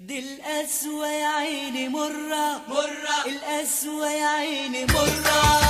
دي القسوة يا عيني مرة. مرة. القسوة يا عيني مرة.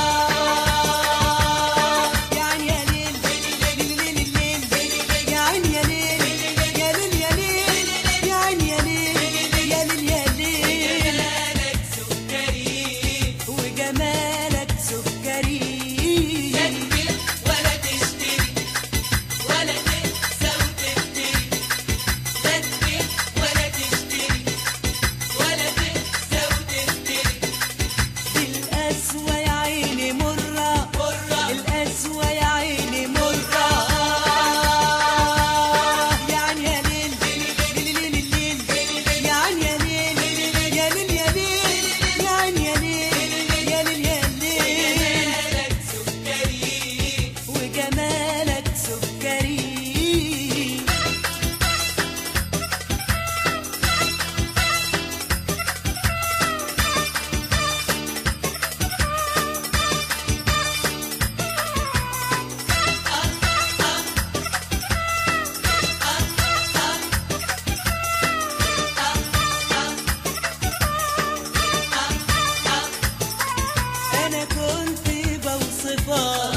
أنا كنت بوصفك.